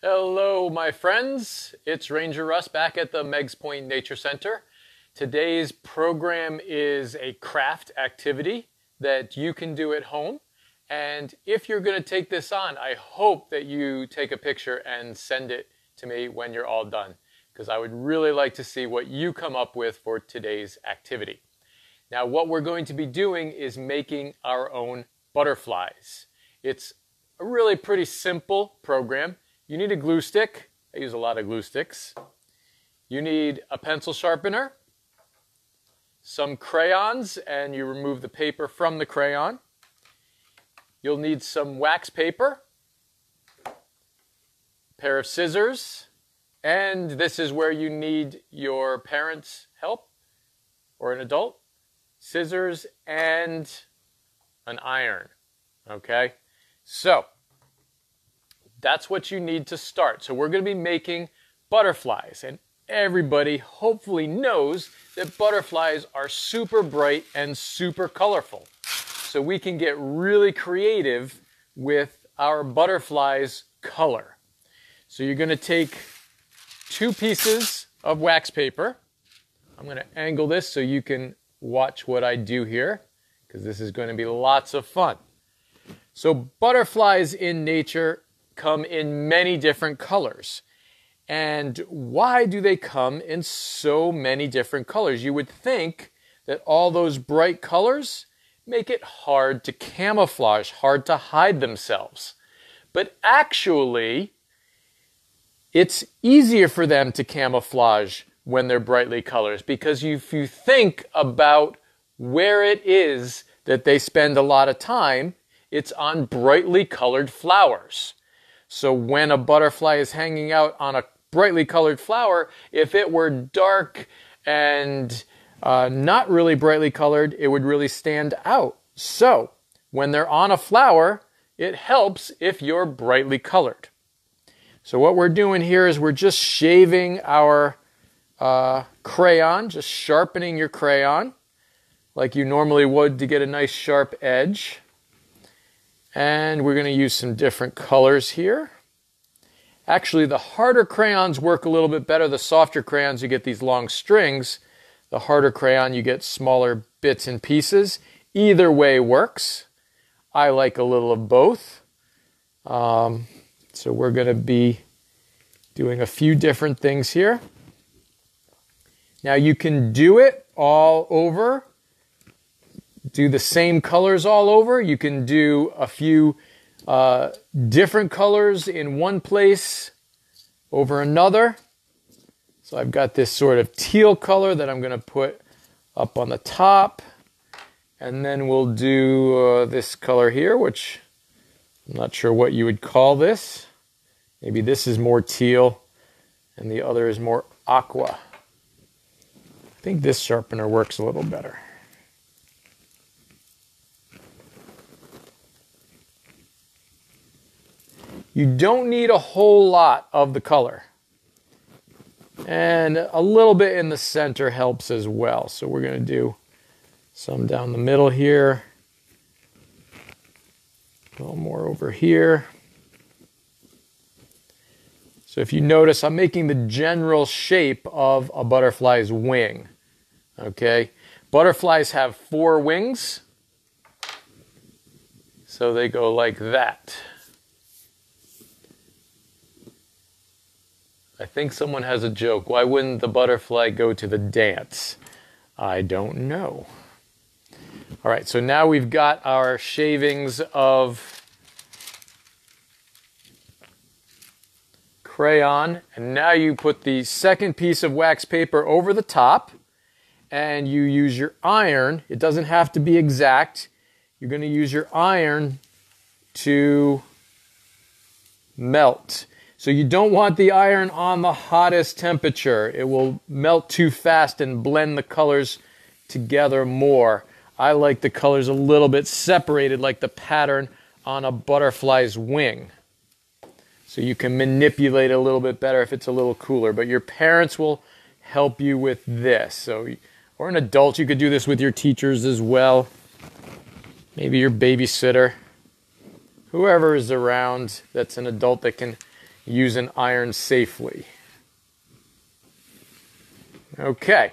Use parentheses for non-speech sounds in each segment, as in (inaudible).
Hello, my friends. It's Ranger Russ back at the Meigs Point Nature Center. Today's program is a craft activity that you can do at home. And if you're going to take this on, I hope that you take a picture and send it to me when you're all done, because I would really like to see what you come up with for today's activity. Now, what we're going to be doing is making our own butterflies. It's a really pretty simple program. You need a glue stick. I use a lot of glue sticks. You need a pencil sharpener, some crayons, and you remove the paper from the crayon. You'll need some wax paper, a pair of scissors, and this is where you need your parents' help or an adult, scissors, and an iron. Okay? So, that's what you need to start. So we're going to be making butterflies and everybody hopefully knows that butterflies are super bright and super colorful. So we can get really creative with our butterflies color. So you're going to take two pieces of wax paper. I'm going to angle this so you can watch what I do here because this is going to be lots of fun. So butterflies in nature come in many different colors. And why do they come in so many different colors? You would think that all those bright colors make it hard to camouflage, hard to hide themselves. But actually, it's easier for them to camouflage when they're brightly colored because if you think about where it is that they spend a lot of time, it's on brightly colored flowers. So when a butterfly is hanging out on a brightly colored flower, if it were dark and uh, not really brightly colored, it would really stand out. So when they're on a flower, it helps if you're brightly colored. So what we're doing here is we're just shaving our uh, crayon, just sharpening your crayon like you normally would to get a nice sharp edge. And we're going to use some different colors here. Actually, the harder crayons work a little bit better. The softer crayons, you get these long strings. The harder crayon, you get smaller bits and pieces. Either way works. I like a little of both. Um, so we're going to be doing a few different things here. Now you can do it all over do the same colors all over. You can do a few uh, different colors in one place over another. So I've got this sort of teal color that I'm going to put up on the top. And then we'll do uh, this color here, which I'm not sure what you would call this. Maybe this is more teal and the other is more aqua. I think this sharpener works a little better. You don't need a whole lot of the color. And a little bit in the center helps as well. So we're going to do some down the middle here. A little more over here. So if you notice, I'm making the general shape of a butterfly's wing. Okay? Butterflies have four wings. So they go like that. I think someone has a joke. Why wouldn't the butterfly go to the dance? I don't know. All right, so now we've got our shavings of crayon, and now you put the second piece of wax paper over the top, and you use your iron. It doesn't have to be exact. You're going to use your iron to melt. So you don't want the iron on the hottest temperature. It will melt too fast and blend the colors together more. I like the colors a little bit separated like the pattern on a butterfly's wing. So you can manipulate a little bit better if it's a little cooler. But your parents will help you with this. So, or an adult, you could do this with your teachers as well. Maybe your babysitter. Whoever is around that's an adult that can use an iron safely. Okay,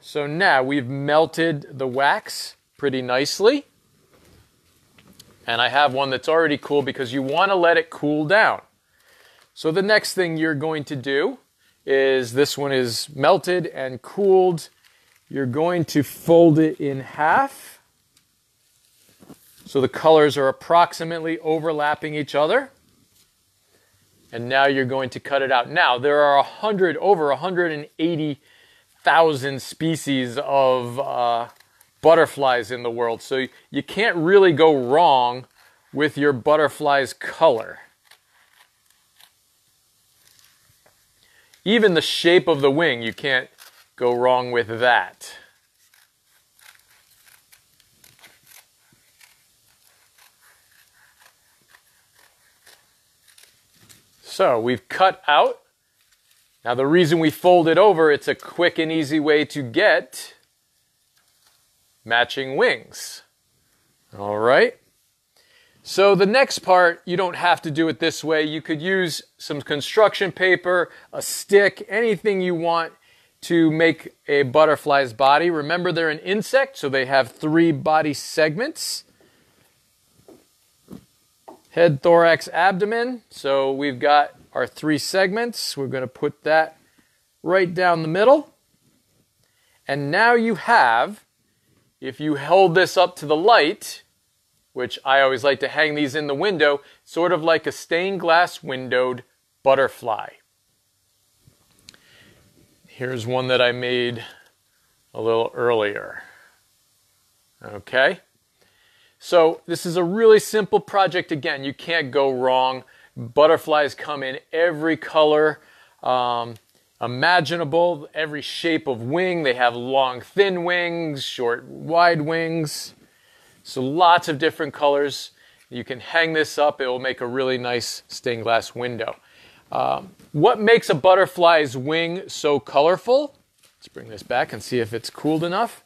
so now we've melted the wax pretty nicely. And I have one that's already cool because you want to let it cool down. So the next thing you're going to do is this one is melted and cooled. You're going to fold it in half. So the colors are approximately overlapping each other. And now you're going to cut it out. Now there are a 100, over 180,000 species of uh, butterflies in the world. So you can't really go wrong with your butterfly's color. Even the shape of the wing, you can't go wrong with that. So we've cut out. Now the reason we fold it over, it's a quick and easy way to get matching wings. All right. So the next part, you don't have to do it this way. You could use some construction paper, a stick, anything you want to make a butterfly's body. Remember, they're an insect, so they have three body segments head, thorax, abdomen. So we've got our three segments. We're going to put that right down the middle. And now you have, if you hold this up to the light, which I always like to hang these in the window, sort of like a stained glass windowed butterfly. Here's one that I made a little earlier. Okay? So this is a really simple project. Again, you can't go wrong. Butterflies come in every color um, imaginable, every shape of wing. They have long, thin wings, short, wide wings. So lots of different colors. You can hang this up. It will make a really nice stained glass window. Um, what makes a butterfly's wing so colorful? Let's bring this back and see if it's cooled enough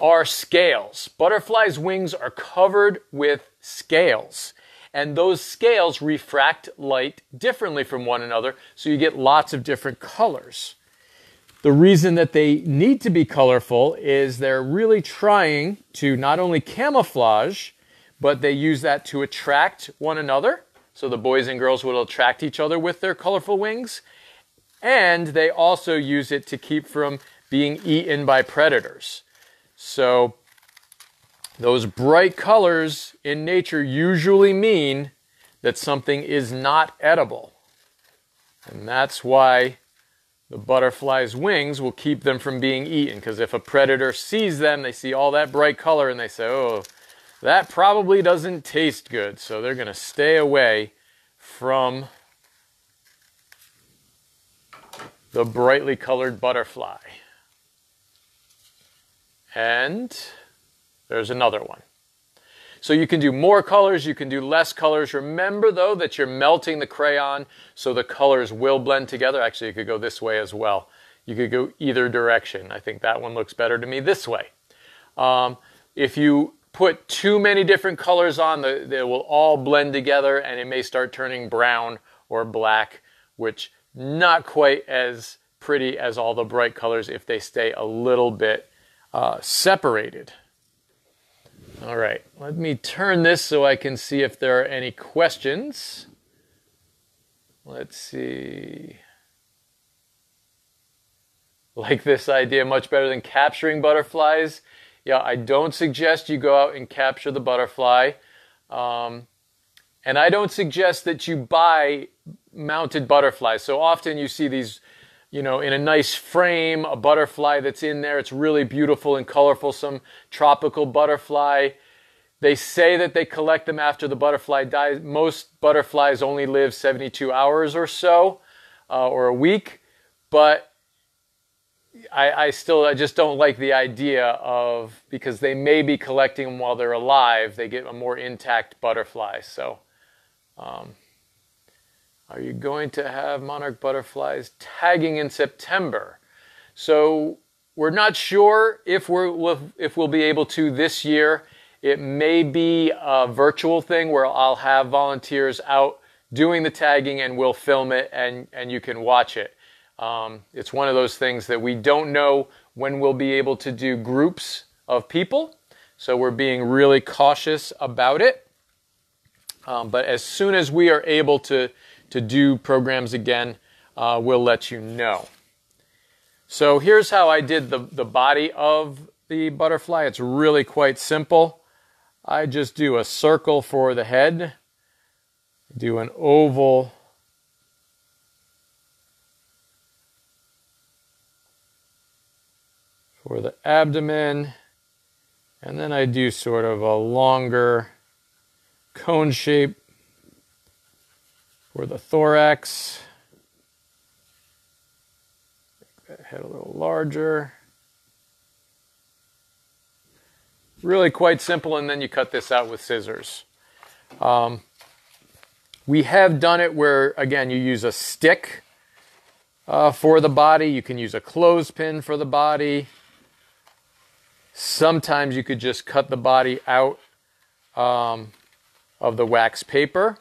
are scales. Butterflies' wings are covered with scales. And those scales refract light differently from one another, so you get lots of different colors. The reason that they need to be colorful is they're really trying to not only camouflage, but they use that to attract one another. So the boys and girls will attract each other with their colorful wings. And they also use it to keep from being eaten by predators. So those bright colors in nature usually mean that something is not edible. And that's why the butterfly's wings will keep them from being eaten. Because if a predator sees them, they see all that bright color and they say, oh, that probably doesn't taste good. So they're going to stay away from the brightly colored butterfly. And there's another one. So you can do more colors, you can do less colors. Remember though that you're melting the crayon so the colors will blend together. Actually, you could go this way as well. You could go either direction. I think that one looks better to me this way. Um, if you put too many different colors on, the, they will all blend together and it may start turning brown or black, which not quite as pretty as all the bright colors if they stay a little bit uh, separated. All right, let me turn this so I can see if there are any questions. Let's see. Like this idea much better than capturing butterflies. Yeah, I don't suggest you go out and capture the butterfly. Um, and I don't suggest that you buy mounted butterflies. So often you see these you know, in a nice frame, a butterfly that's in there. It's really beautiful and colorful, some tropical butterfly. They say that they collect them after the butterfly dies. Most butterflies only live 72 hours or so, uh, or a week. But I, I, still, I just don't like the idea of, because they may be collecting them while they're alive, they get a more intact butterfly. So, um, are you going to have monarch butterflies tagging in September? So we're not sure if we're if we'll be able to this year. It may be a virtual thing where I'll have volunteers out doing the tagging and we'll film it and, and you can watch it. Um, it's one of those things that we don't know when we'll be able to do groups of people. So we're being really cautious about it. Um, but as soon as we are able to, to do programs again, uh, we'll let you know. So here's how I did the, the body of the butterfly. It's really quite simple. I just do a circle for the head, do an oval for the abdomen, and then I do sort of a longer cone shape for the thorax. Make that head a little larger. Really quite simple, and then you cut this out with scissors. Um, we have done it where, again, you use a stick uh, for the body. You can use a clothespin for the body. Sometimes you could just cut the body out um, of the wax paper.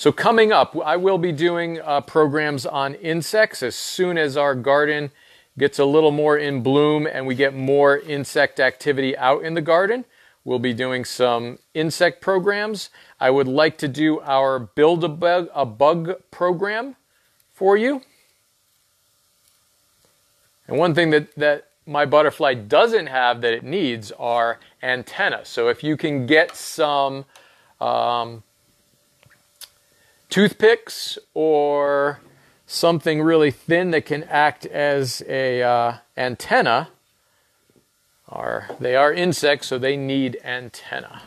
So coming up, I will be doing uh, programs on insects as soon as our garden gets a little more in bloom and we get more insect activity out in the garden. We'll be doing some insect programs. I would like to do our Build a Bug, a bug program for you. And one thing that, that my butterfly doesn't have that it needs are antennas. So if you can get some um, toothpicks or something really thin that can act as a uh, antenna, are they are insects, so they need antenna.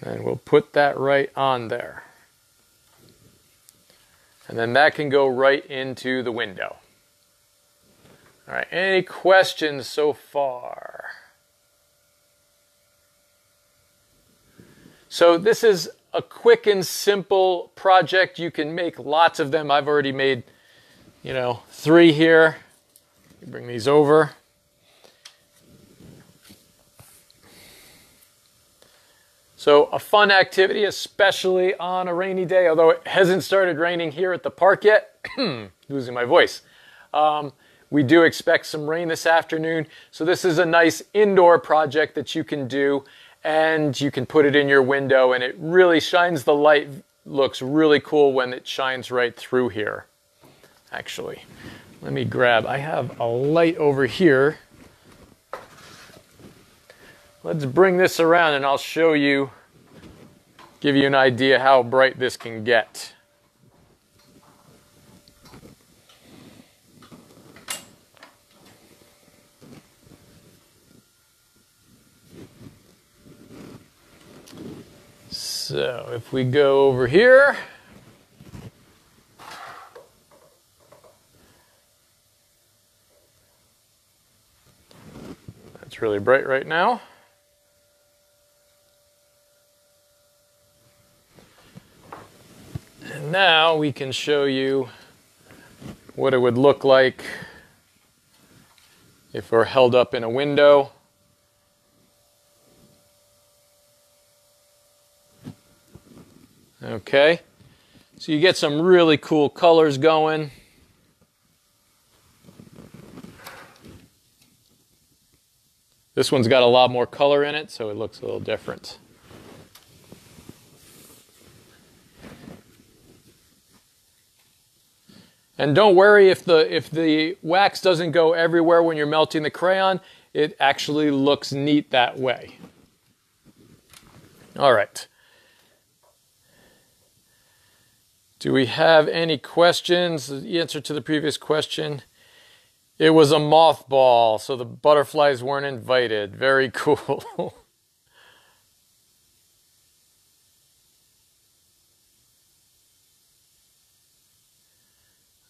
And we'll put that right on there. And then that can go right into the window. All right, any questions so far? So this is a quick and simple project. You can make lots of them. I've already made, you know, three here. Bring these over. So a fun activity, especially on a rainy day, although it hasn't started raining here at the park yet. (clears throat) Losing my voice. Um, we do expect some rain this afternoon. So this is a nice indoor project that you can do and you can put it in your window and it really shines the light looks really cool when it shines right through here actually. Let me grab I have a light over here. Let's bring this around and I'll show you give you an idea how bright this can get So if we go over here, that's really bright right now. And now we can show you what it would look like if we're held up in a window. Okay, so you get some really cool colors going. This one's got a lot more color in it, so it looks a little different. And don't worry if the if the wax doesn't go everywhere when you're melting the crayon, it actually looks neat that way. All right. Do we have any questions? The answer to the previous question. It was a mothball, so the butterflies weren't invited. Very (laughs) cool.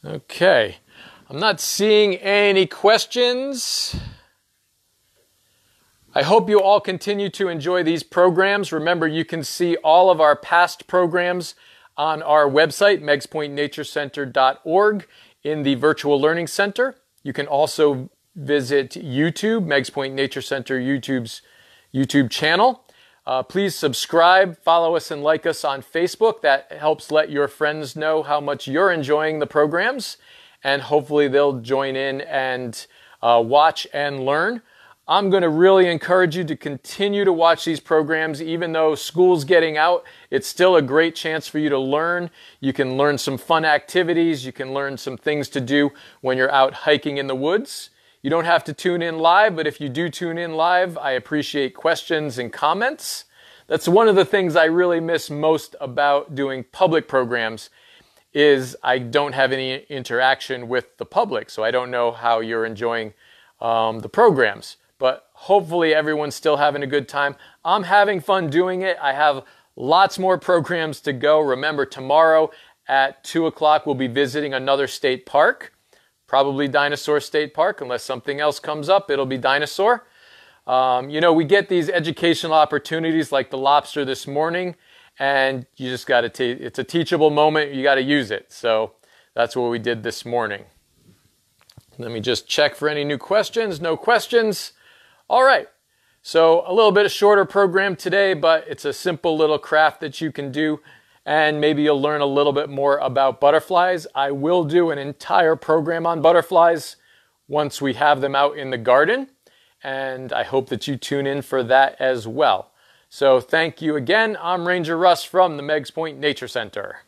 okay. I'm not seeing any questions. I hope you all continue to enjoy these programs. Remember, you can see all of our past programs on our website, meigspointnaturecenter.org, in the Virtual Learning Center. You can also visit YouTube, Meigs Point Nature Center YouTube's YouTube channel. Uh, please subscribe, follow us, and like us on Facebook. That helps let your friends know how much you're enjoying the programs, and hopefully they'll join in and uh, watch and learn. I'm going to really encourage you to continue to watch these programs. Even though school's getting out, it's still a great chance for you to learn. You can learn some fun activities. You can learn some things to do when you're out hiking in the woods. You don't have to tune in live, but if you do tune in live, I appreciate questions and comments. That's one of the things I really miss most about doing public programs is I don't have any interaction with the public, so I don't know how you're enjoying um, the programs. Hopefully everyone's still having a good time. I'm having fun doing it. I have lots more programs to go. Remember, tomorrow at 2 o'clock, we'll be visiting another state park probably Dinosaur State Park. Unless something else comes up, it'll be Dinosaur. Um, you know, we get these educational opportunities like the lobster this morning, and you just got to, take it's a teachable moment. You got to use it. So that's what we did this morning. Let me just check for any new questions. No questions. All right. So a little bit of shorter program today, but it's a simple little craft that you can do and maybe you'll learn a little bit more about butterflies. I will do an entire program on butterflies once we have them out in the garden, and I hope that you tune in for that as well. So thank you again. I'm Ranger Russ from the Meigs Point Nature Center.